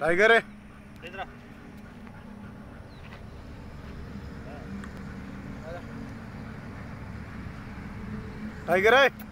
Tiger है। Tiger है।